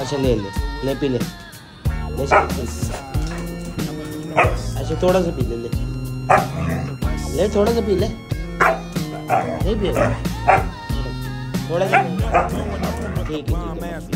अच्छा ले ले। ले पी ले। ले अच्छा थोड़ा सा पी ले ले। ले, थोड़ा सा पी ले। नहीं पिएगा थोड़ा सा ठीक है।